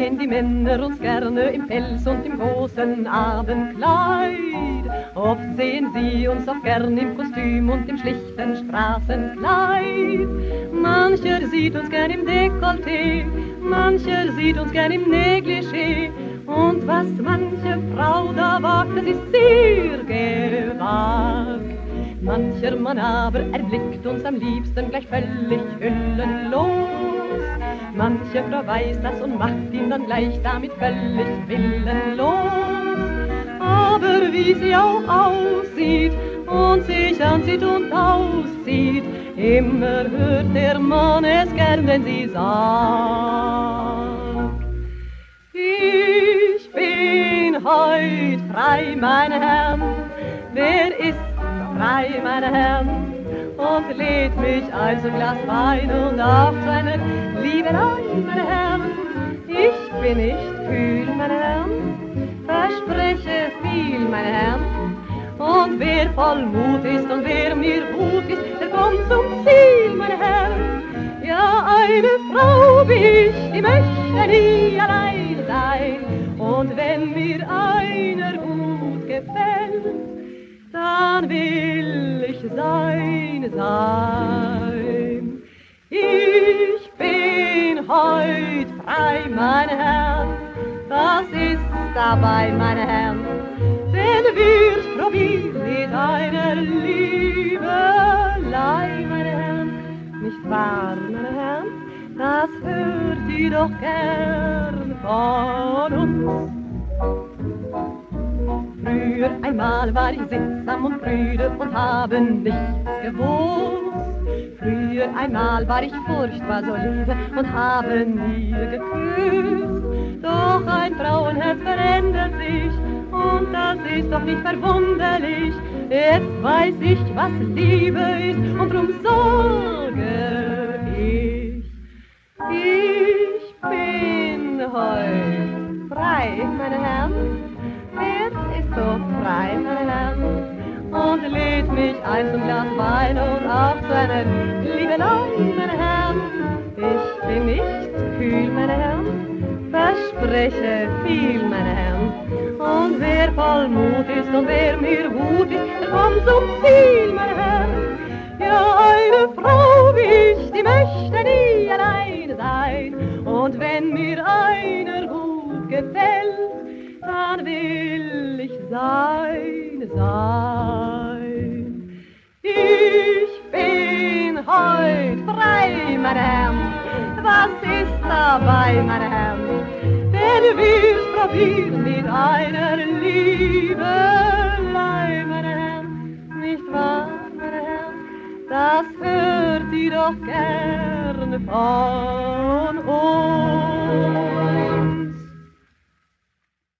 sehen die Männer uns gerne im Pelz und im großen Abendkleid. Oft sehen sie uns auch gern im Kostüm und im schlichten Straßenkleid. Mancher sieht uns gern im Dekolleté, mancher sieht uns gern im Negligé. Und was manche Frau da wagt, das ist sehr gewagt. Mancher Mann aber erblickt uns am liebsten gleich völlig hüllenlos. Manche Frau weiß das und macht ihn dann gleich damit völlig willenlos. Aber wie sie auch aussieht und sich ansieht und aussieht, immer hört der Mann es gern, wenn sie sagt. Ich bin heut frei, meine Herren, wer ist frei, meine Herren, und lädt mich ein zum Glas Wein und auch zu einer Liebelei, meine Herren. Ich bin nicht kühl, meine Herren, verspreche viel, meine Herren. Und wer voll Mut ist und wer mir gut ist, der kommt zum Ziel, meine Herren. Ja, eine Frau wie ich, die möchte nie allein sein. Und wenn mir einer gut gefällt, dann will ich sein, sein. Ich bin heut frei, meine Herren, das ist dabei, meine Herren, denn wir probieren mit einer Liebelei, meine Herren, nicht wahr, meine Herren, das hört ihr doch gern von uns. Früher einmal war ich sittsam und prüde und habe nichts gewusst. Früher einmal war ich furchtbar so liebe und habe nie geküsst. Doch ein Frauenherz verändert sich und das ist doch nicht verwunderlich. Jetzt weiß ich, was Liebe ist und drum sorge ich. Ich bin heut frei, meine Herren so frei, meine Herren, und lädt mich ein zum Glas Wein und auch zu einer Liebelei, meine Herren. Ich bin nicht kühl, meine Herren, verspreche viel, meine Herren. Und wer voll Mut ist und wer mir gut ist, der kommt zum Ziel, meine Herren. Ja, eine Frau wie ich, die möchte nie alleine sein. Und wenn mir einer gut gefällt, sein, sein. Ich bin heut frei, Herren, was ist dabei, Herren? Denn wir probieren mit einer Liebelei, Herren, nicht wahr, Herren? Das hört ihr doch gerne von uns.